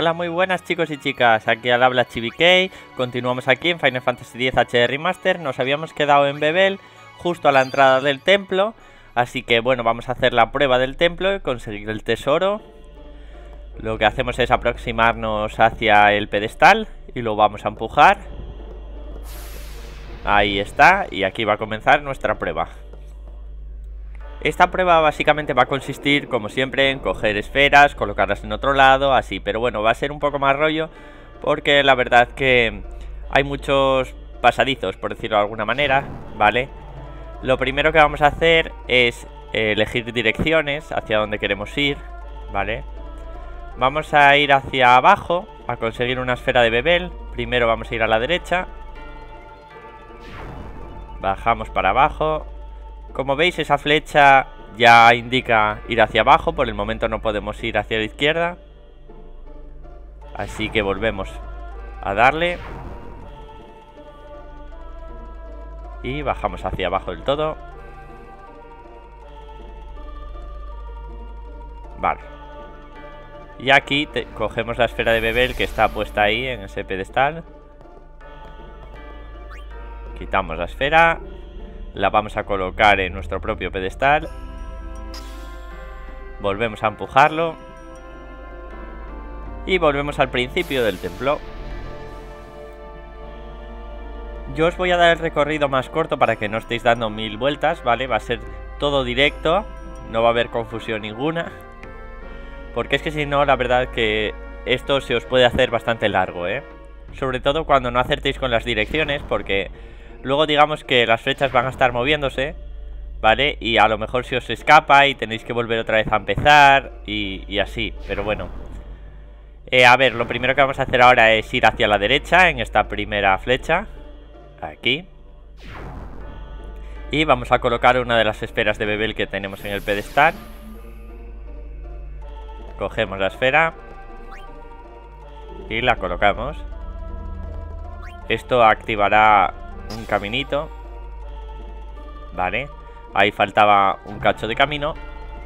Hola, muy buenas chicos y chicas, aquí al habla ChibiK, continuamos aquí en Final Fantasy X HD Remaster, nos habíamos quedado en Bebel, justo a la entrada del templo, así que bueno, vamos a hacer la prueba del templo y conseguir el tesoro. Lo que hacemos es aproximarnos hacia el pedestal y lo vamos a empujar. Ahí está, y aquí va a comenzar nuestra prueba. Esta prueba básicamente va a consistir, como siempre, en coger esferas, colocarlas en otro lado, así. Pero bueno, va a ser un poco más rollo porque la verdad que hay muchos pasadizos, por decirlo de alguna manera, ¿vale? Lo primero que vamos a hacer es elegir direcciones hacia donde queremos ir, ¿vale? Vamos a ir hacia abajo a conseguir una esfera de Bebel. Primero vamos a ir a la derecha. Bajamos para abajo, como veis, esa flecha ya indica ir hacia abajo. Por el momento no podemos ir hacia la izquierda. Así que volvemos a darle. Y bajamos hacia abajo del todo. Vale. Y aquí cogemos la esfera de Bebel que está puesta ahí en ese pedestal. Quitamos la esfera la vamos a colocar en nuestro propio pedestal. Volvemos a empujarlo. Y volvemos al principio del templo. Yo os voy a dar el recorrido más corto para que no estéis dando mil vueltas, ¿vale? Va a ser todo directo, no va a haber confusión ninguna. Porque es que si no, la verdad que esto se os puede hacer bastante largo, ¿eh? Sobre todo cuando no acertéis con las direcciones, porque Luego digamos que las flechas van a estar moviéndose, ¿vale? Y a lo mejor se os escapa y tenéis que volver otra vez a empezar y, así, pero bueno. Eh, a ver, lo primero que vamos a hacer ahora es ir hacia la derecha en esta primera flecha. Aquí. Y vamos a colocar una de las esferas de Bebel que tenemos en el pedestal. Cogemos la esfera. Y la colocamos. Esto activará un caminito. Vale. Ahí faltaba un cacho de camino.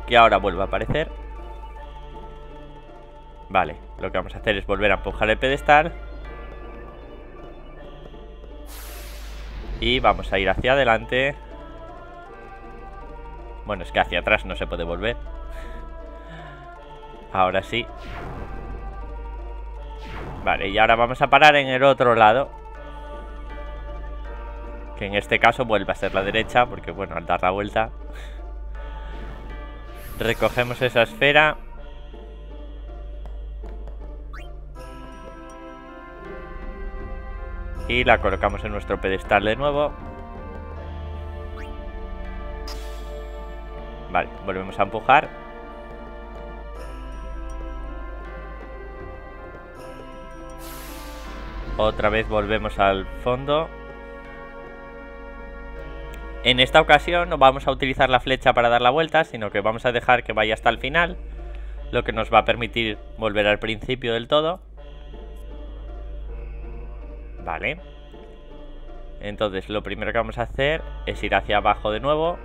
Que ahora vuelve a aparecer. Vale. Lo que vamos a hacer es volver a empujar el pedestal. Y vamos a ir hacia adelante. Bueno, es que hacia atrás no se puede volver. Ahora sí. Vale, y ahora vamos a parar en el otro lado en este caso vuelve a ser la derecha, porque bueno, al dar la vuelta... Recogemos esa esfera. Y la colocamos en nuestro pedestal de nuevo. Vale, volvemos a empujar. Otra vez volvemos al fondo. En esta ocasión no vamos a utilizar la flecha para dar la vuelta, sino que vamos a dejar que vaya hasta el final, lo que nos va a permitir volver al principio del todo. Vale. Entonces lo primero que vamos a hacer es ir hacia abajo de nuevo.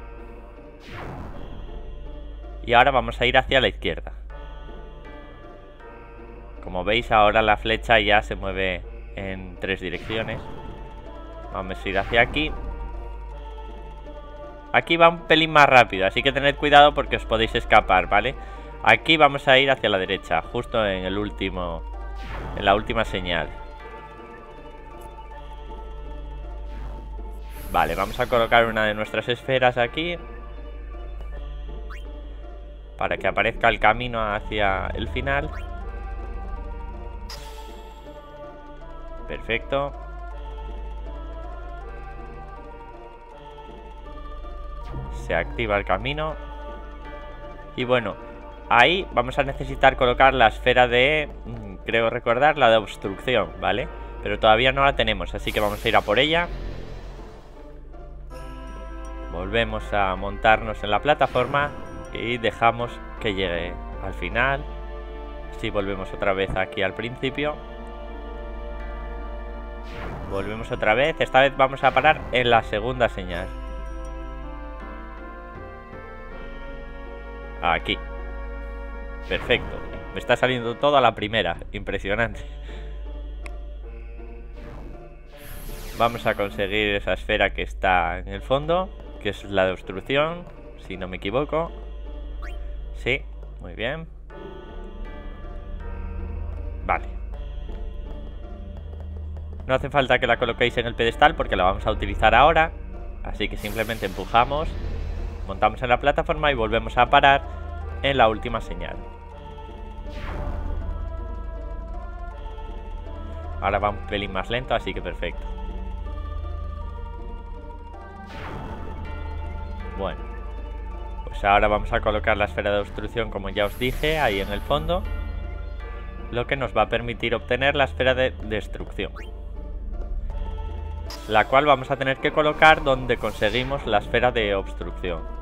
Y ahora vamos a ir hacia la izquierda. Como veis ahora la flecha ya se mueve en tres direcciones. Vamos a ir hacia aquí. Aquí va un pelín más rápido, así que tened cuidado porque os podéis escapar, ¿vale? Aquí vamos a ir hacia la derecha, justo en el último... En la última señal. Vale, vamos a colocar una de nuestras esferas aquí. Para que aparezca el camino hacia el final. Perfecto. Se activa el camino. Y bueno, ahí vamos a necesitar colocar la esfera de, mm, creo recordar, la de obstrucción, ¿vale? Pero todavía no la tenemos, así que vamos a ir a por ella. Volvemos a montarnos en la plataforma y dejamos que llegue al final. Si volvemos otra vez aquí al principio. Volvemos otra vez. Esta vez vamos a parar en la segunda señal. Aquí. Perfecto. Me está saliendo todo a la primera. Impresionante. Vamos a conseguir esa esfera que está en el fondo. Que es la de obstrucción. Si no me equivoco. Sí, muy bien. Vale. No hace falta que la coloquéis en el pedestal porque la vamos a utilizar ahora. Así que simplemente empujamos, montamos en la plataforma y volvemos a parar en la última señal. Ahora va un pelín más lento, así que perfecto. Bueno. Pues ahora vamos a colocar la esfera de obstrucción, como ya os dije, ahí en el fondo. Lo que nos va a permitir obtener la esfera de destrucción la cual vamos a tener que colocar donde conseguimos la esfera de obstrucción.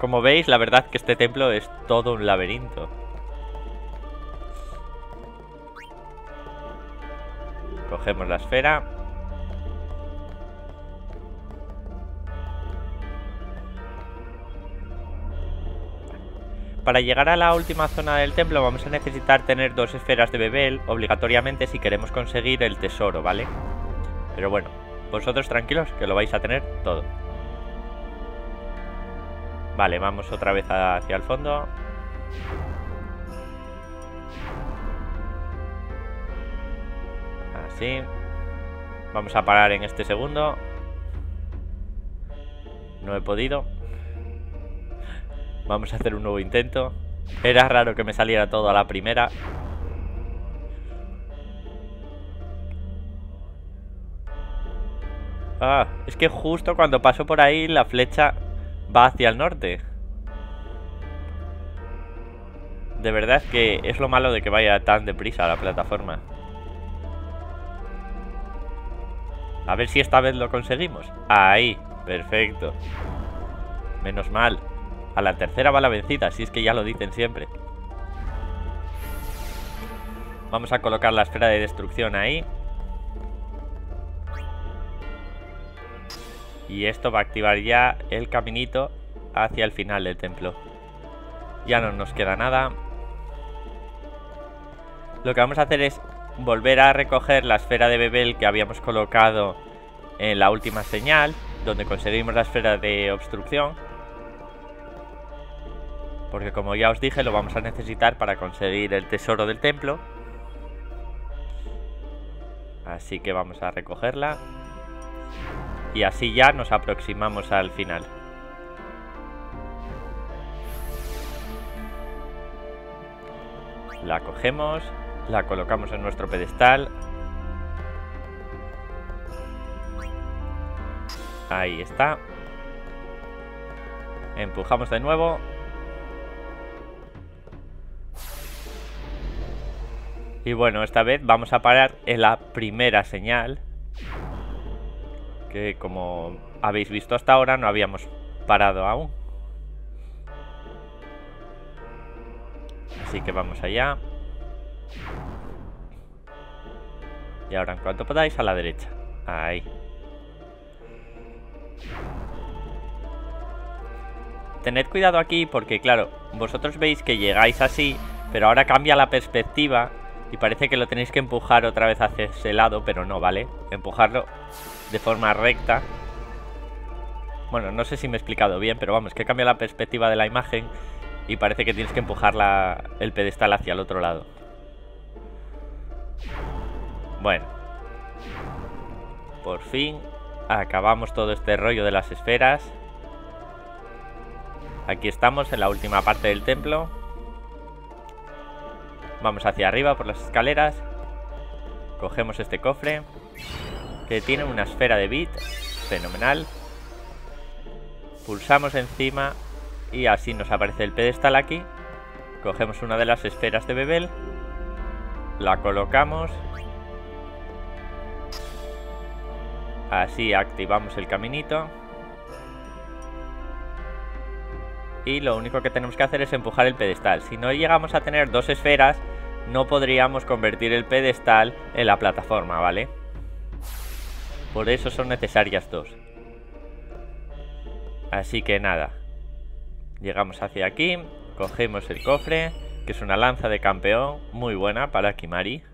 Como veis, la verdad que este templo es todo un laberinto. Cogemos la esfera. Para llegar a la última zona del templo vamos a necesitar tener dos esferas de Bebel obligatoriamente si queremos conseguir el tesoro, ¿vale? Pero bueno, vosotros tranquilos, que lo vais a tener todo. Vale, vamos otra vez hacia el fondo. Así. Vamos a parar en este segundo. No he podido. Vamos a hacer un nuevo intento. Era raro que me saliera todo a la primera. Ah, es que justo cuando paso por ahí la flecha va hacia el norte. De verdad que es lo malo de que vaya tan deprisa la plataforma. A ver si esta vez lo conseguimos. Ahí, perfecto. Menos mal. A la tercera va la vencida, si es que ya lo dicen siempre. Vamos a colocar la esfera de destrucción ahí. Y esto va a activar ya el caminito hacia el final del templo. Ya no nos queda nada. Lo que vamos a hacer es volver a recoger la esfera de Bebel que habíamos colocado en la última señal, donde conseguimos la esfera de obstrucción. Porque como ya os dije, lo vamos a necesitar para conseguir el tesoro del templo. Así que vamos a recogerla. Y así ya nos aproximamos al final. La cogemos, la colocamos en nuestro pedestal. Ahí está. Empujamos de nuevo. Y bueno, esta vez vamos a parar en la primera señal que como habéis visto hasta ahora no habíamos parado aún. Así que vamos allá. Y ahora en cuanto podáis a la derecha. Ahí. Tened cuidado aquí porque claro, vosotros veis que llegáis así, pero ahora cambia la perspectiva y parece que lo tenéis que empujar otra vez hacia ese lado, pero no, ¿vale? Empujarlo de forma recta. Bueno, no sé si me he explicado bien, pero vamos, que cambia la perspectiva de la imagen y parece que tienes que empujar el pedestal hacia el otro lado. Bueno. Por fin acabamos todo este rollo de las esferas. Aquí estamos en la última parte del templo. Vamos hacia arriba por las escaleras. Cogemos este cofre que tiene una esfera de bit, fenomenal. Pulsamos encima y así nos aparece el pedestal aquí. Cogemos una de las esferas de Bebel, la colocamos. Así activamos el caminito. Y lo único que tenemos que hacer es empujar el pedestal. Si no llegamos a tener dos esferas, no podríamos convertir el pedestal en la plataforma, ¿vale? Por eso son necesarias dos. Así que nada. Llegamos hacia aquí, cogemos el cofre, que es una lanza de campeón muy buena para Kimari.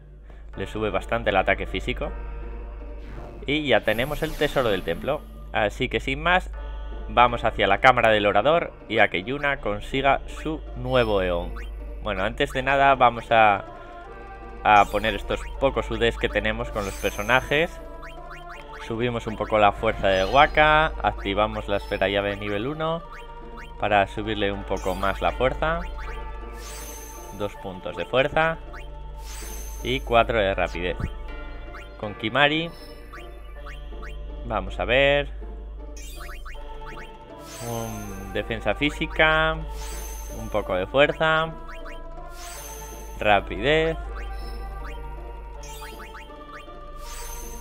Le sube bastante el ataque físico. Y ya tenemos el tesoro del templo. Así que sin más, vamos hacia la cámara del orador y a que Yuna consiga su nuevo eón. Bueno, antes de nada vamos a, a poner estos pocos UDs que tenemos con los personajes. Subimos un poco la fuerza de Waka, activamos la esfera llave nivel 1 para subirle un poco más la fuerza. Dos puntos de fuerza y cuatro de rapidez. Con Kimari vamos a ver. defensa física, un poco de fuerza, rapidez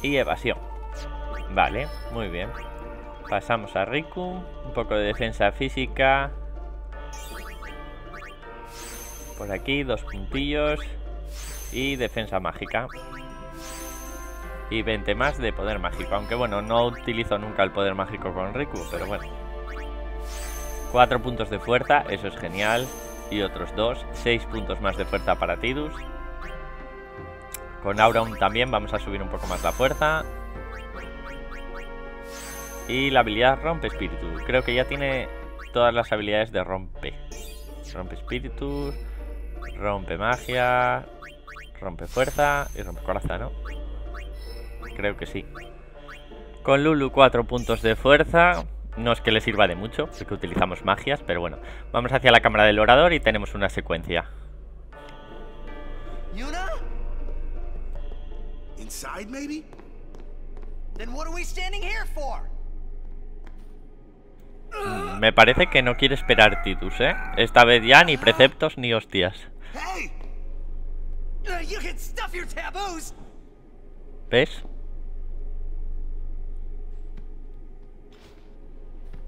y evasión. Vale, muy bien. Pasamos a Riku, un poco de defensa física. Por aquí, dos puntillos. Y defensa mágica. Y 20 más de poder mágico. Aunque bueno, no utilizo nunca el poder mágico con Riku, pero bueno. Cuatro puntos de fuerza, eso es genial y otros dos. 6 puntos más de fuerza para Tidus. Con Auron también vamos a subir un poco más la fuerza. Y la habilidad rompe espíritu. Creo que ya tiene todas las habilidades de rompe. Rompe espíritu, rompe magia, rompe fuerza y rompe corazón, ¿no? Creo que sí. Con Lulu 4 puntos de fuerza. No es que le sirva de mucho, porque utilizamos magias, pero bueno. Vamos hacia la cámara del orador y tenemos una secuencia. Yuna? Inside maybe? Then what are we standing here for? Mm, me parece que no quiere esperar Titus, ¿eh? Esta vez ya ni preceptos ni hostias. ¿Ves?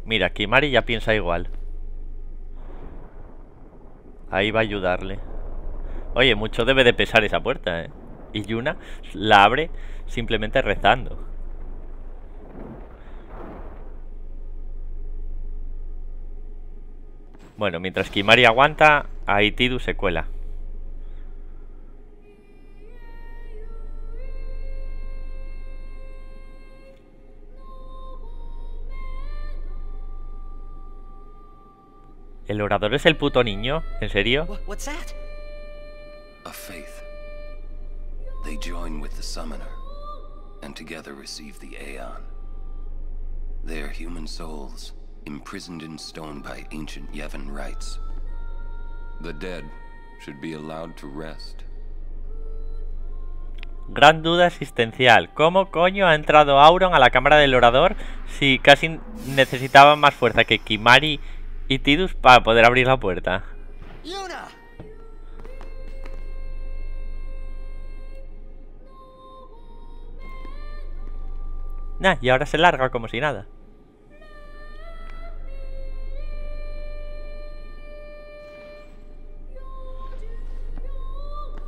Mira, Kimari ya piensa igual. Ahí va a ayudarle. Oye, mucho debe de pesar esa puerta, ¿eh? Y Yuna la abre simplemente rezando. Bueno, mientras Kimari aguanta, ahí Tidu se cuela. ¿El orador es el puto niño? ¿En serio? What's that? A faith. They join with the summoner and together receive the Aeon. They are human souls imprisoned in stone by ancient Yevon rites. The dead should be allowed to rest. Gran duda existencial. ¿Cómo coño ha entrado Auron a la cámara del orador si casi necesitaba más fuerza que Kimari y Tidus para poder abrir la puerta. Nah, y ahora se larga como si nada.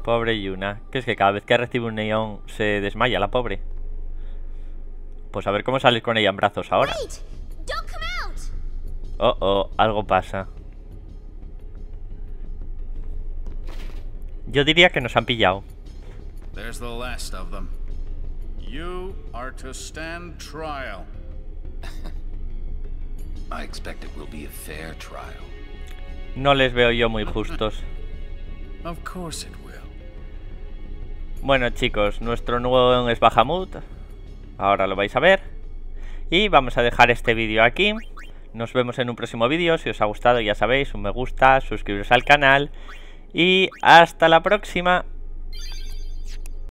Pobre Yuna. Que es que cada vez que recibe un neón se desmaya la pobre. Pues a ver cómo sales con ella en brazos ahora. Oh, oh, algo pasa. Yo diría que nos han pillado. There's the last of them. You are to stand trial. I expect it will be a fair trial. No les veo yo muy justos. Of course it will. Bueno chicos, nuestro nuevo es Bahamut. Ahora lo vais a ver. Y vamos a dejar este vídeo aquí. Nos vemos en un próximo vídeo. Si os ha gustado, ya sabéis, un me gusta, suscribiros al canal. Y hasta la próxima.